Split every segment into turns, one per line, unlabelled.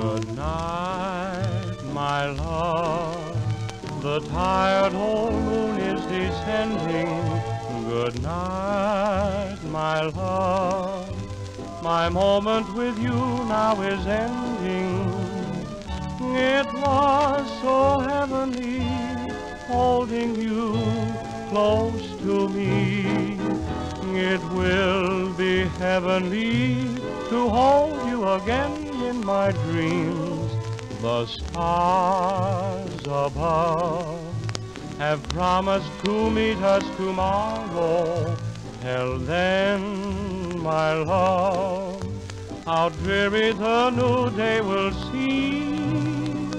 Good night, my love. The tired old moon is descending. Good night, my love. My moment with you now is ending. It was so heavenly holding you close to me. It will be heavenly to hold you again in my dreams. The stars above have promised to meet us tomorrow. Till then, my love, how dreary the new day will seem.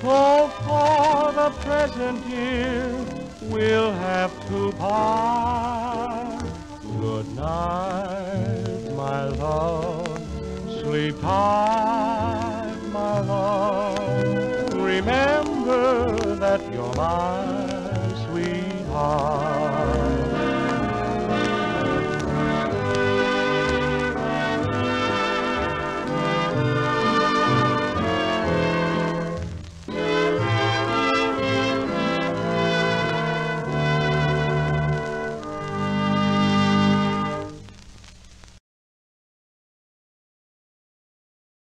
So for the present year, we'll have to part. Good night, my love. Sleep tight, my love. Remember that you're my sweetheart.